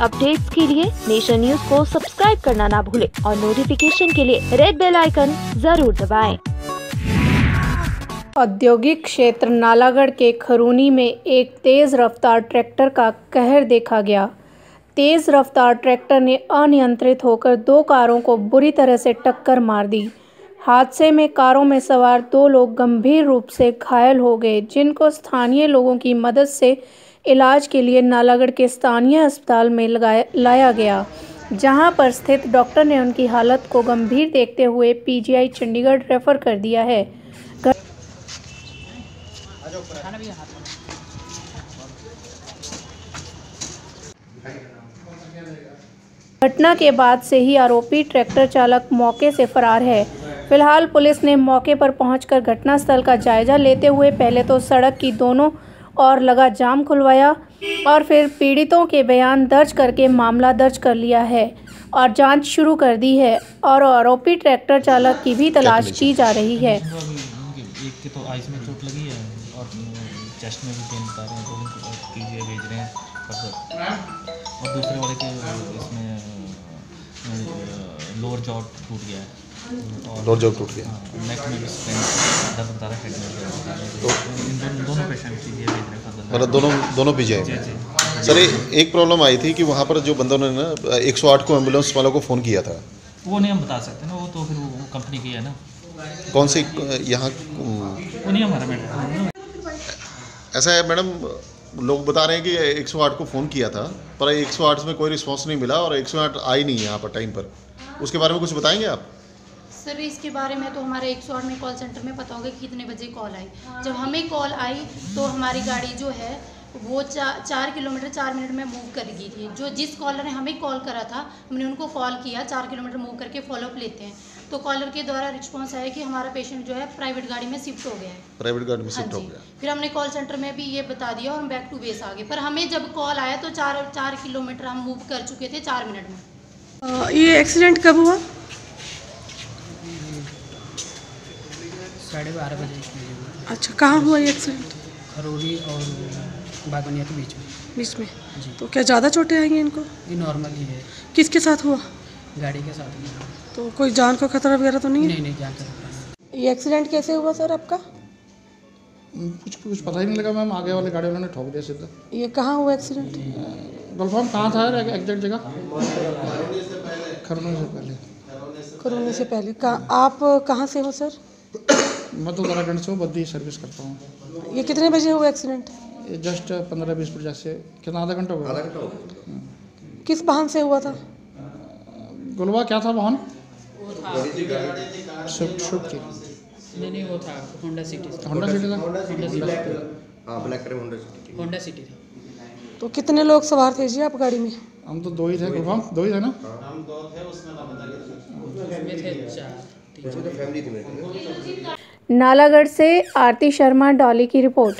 Updates के लिए nation news को सब्सक्राइब करना ना भूलें और नोटिफिकेशन के लिए रेड बेल आइकन ज़रूर दबाएँ। औद्योगिक क्षेत्र नालागढ़ के खरूनी में एक तेज़ रफ्तार ट्रैक्टर का कहर देखा गया तेज़ रफ्तार ट्रैक्टर ने अनियंत्रित होकर दो कारों को बुरी तरह से टक्कर मार दी हादसे में कारों में सवार दो लोग गंभीर रूप से घायल हो गए, जिनको स्थानीय लोगों की मदद से इलाज के लिए नालागढ़ के स्थानीय अस्पताल में लगाया, लाया गया, जहाँ पर स्थित डॉक्टर ने उनकी हालत को गंभीर देखते हुए पीजीआई चंडीगढ़ रेफर कर दिया है। घटना के बाद से ही आरोपी ट्रैक्टर चालक मौके से फरार है। फ़िलहाल पुलिस ने मौके पर पहुंचकर घटनास्थल का जायजा लेते हुए पहले तो सड़क की दोनों ओर लगा जाम खुलवाया और फिर पीड़ितों के बयान दर्ज करके मामला दर्ज कर लिया है और जाँच शुरू कर दी है और आरोपी ट्रैक्टर चालक की भी तलाश की जा रही है। एक के तो आइस में चोट लगी है और चेस्ट में भी पेन बता रहे हैं तो उनको कीजिए भेज रहे हैं और दूसरे वाले के इसमें लोअर जॉ टूट गया है। लोअर जॉ टूट गया। नेक में भी तो दोनों दोनों पेशेंट मतलब दोनों दोनों पी जाए सर एक प्रॉब्लम आई थी कि वहाँ पर जो बंदों ने ना 108 को एंबुलेंस वालों को फ़ोन किया था। वो नहीं हम बता सकते ना वो तो फिर वो कंपनी की है ना। कौन सी यहाँ वो नहीं हमारा मैटर ऐसा है मैडम लोग बता रहे हैं कि 108 को फ़ोन किया था पर 108 में कोई रिस्पांस नहीं मिला और 108 आई नहीं यहाँ पर टाइम पर। उसके बारे में कुछ बताएँगे आप? सर इसके बारे में तो हमारे एक सौ में कॉल सेंटर में पता होगा कि कितने बजे कॉल आई। जब हमें कॉल आई तो हमारी गाड़ी जो है वो चा, चार किलोमीटर चार मिनट में मूव कर गई थी। जो जिस कॉलर ने हमें कॉल करा था हमने उनको कॉल किया चार किलोमीटर मूव करके फॉलोअप लेते हैं। तो कॉलर के द्वारा रिस्पॉन्स आया कि हमारा पेशेंट जो है प्राइवेट गाड़ी में शिफ्ट हो गया है। प्राइवेट गाड़ी में हाँ शिफ्ट हो जी। गया। फिर हमने कॉल सेंटर में भी ये बता दिया और हम बैक टू बेस आ गए। पर हमें जब कॉल आया तो चार चार किलोमीटर हम मूव कर चुके थे चार मिनट में। ये एक्सीडेंट कब हुआ? साढ़े बारह बजे के हुआ। अच्छा कहाँ हुआ ये एक्सीडेंट खरौरी और बागनिया के बीच में। बीच में? जी। तो क्या ज़्यादा चोटें आई हैं इनको? ये नॉर्मल ही है। किसके साथ हुआ? गाड़ी के साथ ही तो कोई जान को खतरा वगैरह तो नहीं है? नहीं नहीं जानते सकता ये एक्सीडेंट कैसे हुआ सर आपका? कुछ कुछ पता ही नहीं लगा मैम आगे वाली गाड़ी वालों ने ठोक दिया सीधा। ये कहाँ हुआ एक्सीडेंट गलफाम कहाँ था यार एग्जैक्ट जगह? खरनों से पहले। कोरोना से पहले। कहाँ आप कहाँ से हो सर? मैं तो उत्तराखंड से बद्दी सर्विस करता हूँ। ये कितने बजे हुआ एक्सीडेंट ये जस्ट पंद्रह बीस मिनट जैसे कितना आधा घंटा हुआ आधा घंटा किस वाहन से हुआ था? गुलवा क्या था वाहन स्विफ्ट स्विफ्ट थी नहीं नहीं वो था होंडा सिटी था। होंडा सिटी था? होंडा सिटी होंडा सिटी था। तो कितने लोग सवार थे जी आप गाड़ी में? हम तो दो ही थे दो ही थे ना? हम उसमें थे चार तीन। नालागढ़ से आरती शर्मा डॉली की रिपोर्ट।